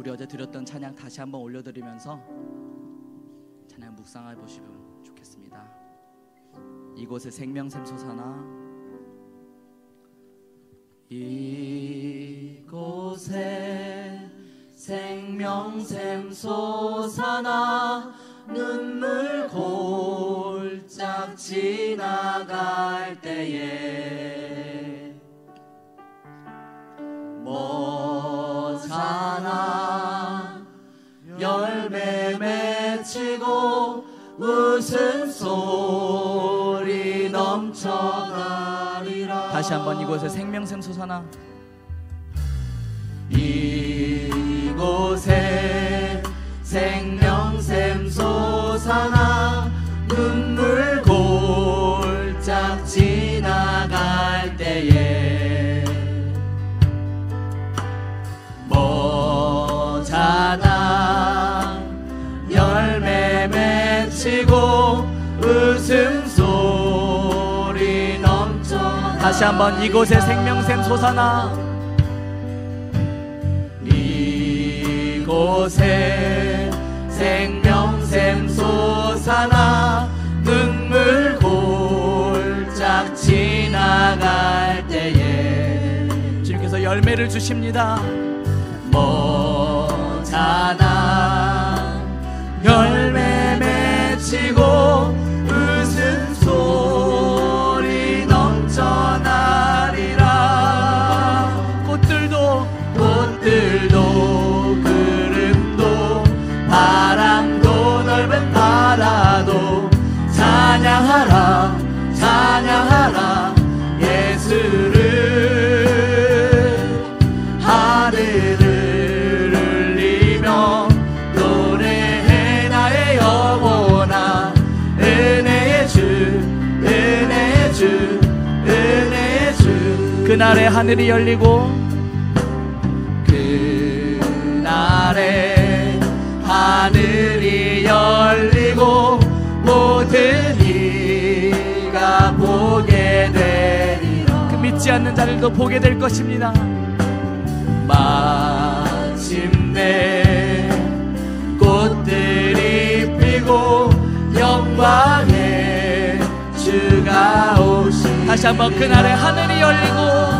우리 어제 드렸던 찬양 다시 한번 올려드리면서 찬양 묵상해 보시면 좋겠습니다. 이곳에 생명샘 솟아나 이곳에 생명샘 솟아나 눈물 골짝 지나갈 때에 웃음소리 넘쳐가리라. 다시 한번 이곳에 생명샘 솟아나. 이곳에 맺히고 웃음소리 넘쳐 다시 한번 이곳에 생명샘 솟아나. 이곳에 생명샘 솟아나. 눈물 골짝 지나갈 때에 주님께서 열매를 주십니다. 뭐잖아 열매 그날에 하늘이 열리고 그날에 하늘이 열리고 모든 이가 보게 되리라. 그 믿지 않는 자들도 보게 될 것입니다. 마침내 꽃들이 피고 영광의 주가 오시 다시 한번 그날에 하늘이 열리고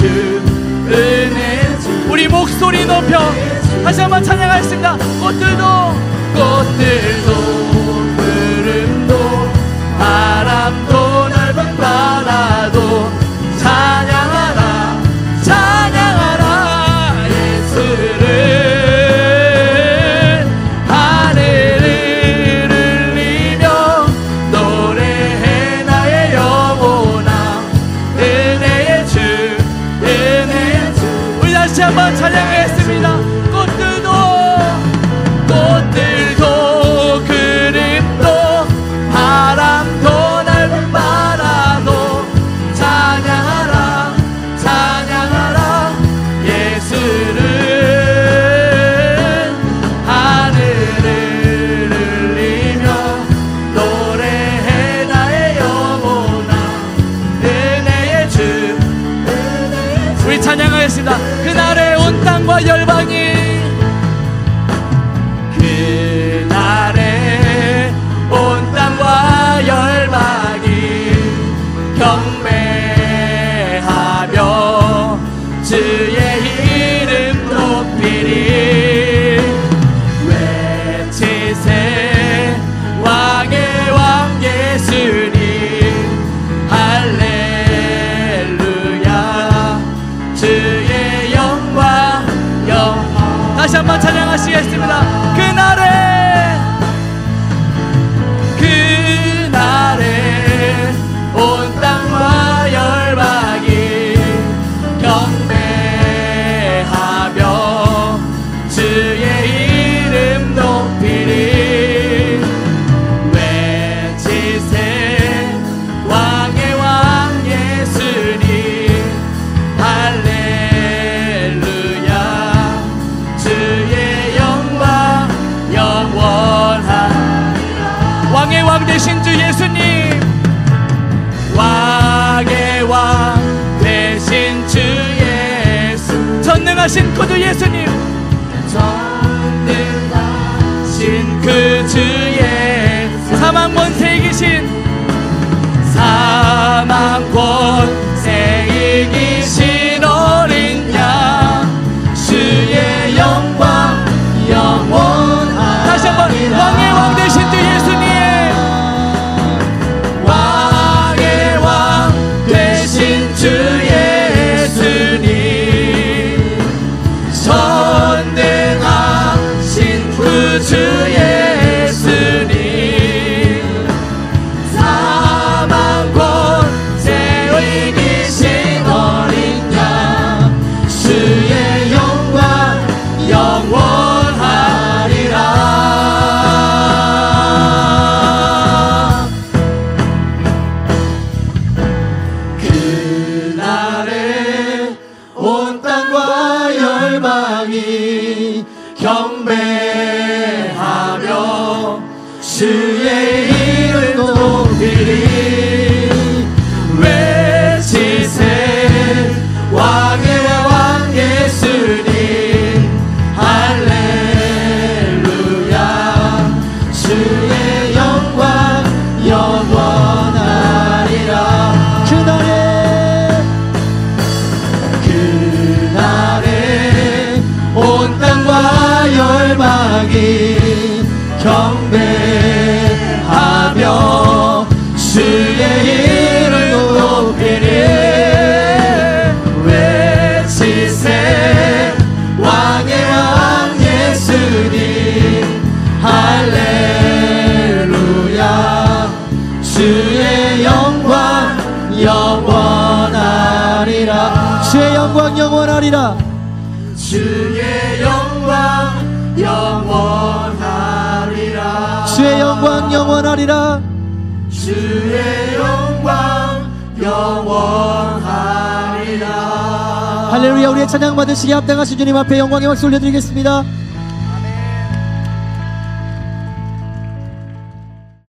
은혜지 우리 목소리 높여 다시 한번 찬양하겠습니다. 꽃들도 꽃들도. 다시 한번 찾아 전능하신 그주 예수님. 전능하신 그주 예수님. 사망 권 me 주의 영광 영원하리라. 주의 영광 영원하리라. 할렐루야 우리의 찬양 받으시기 합당하신 주님 앞에 영광의 박수 올려드리겠습니다.